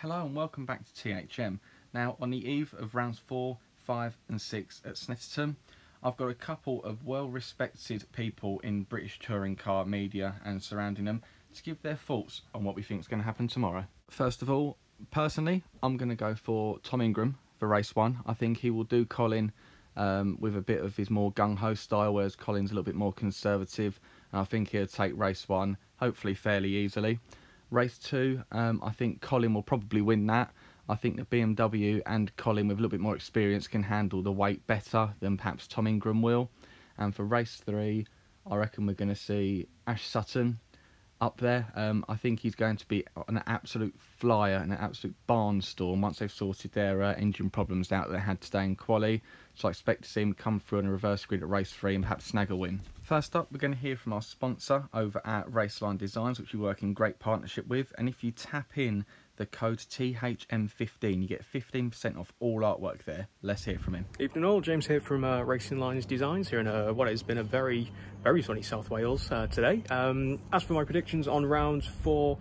Hello and welcome back to THM. Now on the eve of rounds 4, 5 and 6 at Snetterton, I've got a couple of well respected people in British touring car media and surrounding them to give their thoughts on what we think is going to happen tomorrow. First of all, personally, I'm going to go for Tom Ingram for race 1. I think he will do Colin um, with a bit of his more gung-ho style, whereas Colin's a little bit more conservative. And I think he'll take race 1, hopefully fairly easily. Race two, um, I think Colin will probably win that. I think that BMW and Colin with a little bit more experience can handle the weight better than perhaps Tom Ingram will. And for race three, I reckon we're going to see Ash Sutton up there. Um, I think he's going to be an absolute flyer and an absolute barnstorm once they've sorted their uh, engine problems out that they had today in quali. So I expect to see him come through on a reverse grid at race three and perhaps snag a win. First up, we're going to hear from our sponsor over at Raceline Designs, which we work in great partnership with. And if you tap in the code THM15, you get 15% off all artwork there. Let's hear from him. Evening all, James here from uh, Racing Lines Designs here in uh, what has been a very, very sunny South Wales uh, today. Um, as for my predictions on rounds four,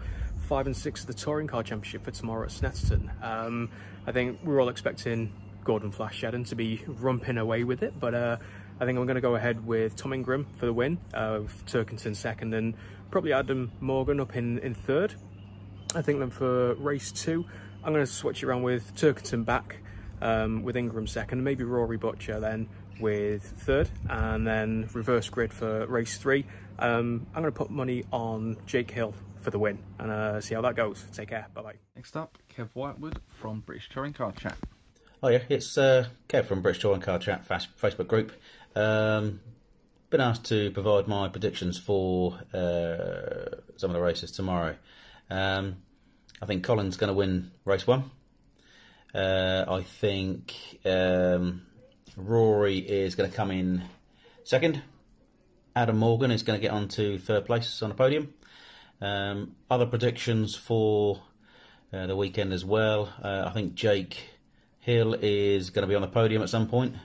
five and six of the Touring Car Championship for tomorrow at Snetterton, um, I think we're all expecting Gordon Flash Shedden to be rumping away with it, but uh, I think I'm going to go ahead with Tom Ingram for the win, uh, second, and probably Adam Morgan up in, in third. I think then for race two, I'm going to switch it around with Turkington back um, with Ingram second, maybe Rory Butcher then with third, and then reverse grid for race three. Um, I'm going to put money on Jake Hill for the win and uh, see how that goes. Take care. Bye bye. Next up, Kev Whitewood from British Touring Car Chat. Oh yeah, it's uh, Kev from British Touring Car Chat Facebook group. Um, been asked to provide my predictions for uh, some of the races tomorrow. Um, I think Colin's going to win race one. Uh, I think um, Rory is going to come in second. Adam Morgan is going to get on to third place on the podium. Um, other predictions for uh, the weekend as well. Uh, I think Jake Hill is going to be on the podium at some point.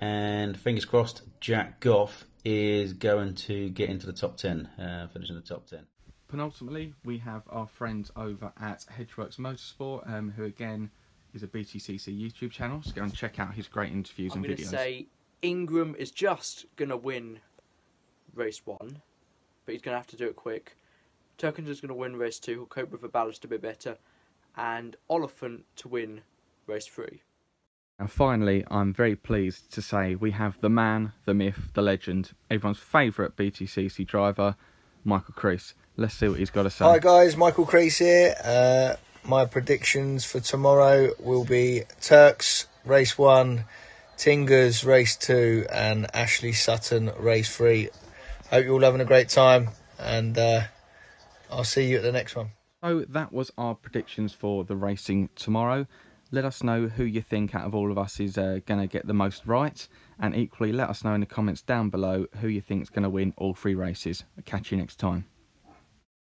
And fingers crossed, Jack Goff is going to get into the top 10, uh, finish in the top 10 penultimately, we have our friends over at Hedgeworks Motorsport, um, who again is a BTCC YouTube channel. So go and check out his great interviews I'm and videos. I'm going to say Ingram is just going to win race one, but he's going to have to do it quick. Turkington's going to win race two. He'll cope with the ballast a bit better, and Oliphant to win race three. And finally, I'm very pleased to say we have the man, the myth, the legend, everyone's favourite BTCC driver, Michael Crees. Let's see what he's got to say. Hi guys, Michael Crees here. Uh, my predictions for tomorrow will be Turks race one, Tingers race two, and Ashley Sutton race three. Hope you're all having a great time, and uh, I'll see you at the next one. So that was our predictions for the racing tomorrow. Let us know who you think out of all of us is uh, going to get the most right. And equally, let us know in the comments down below who you think is going to win all three races. I'll catch you next time.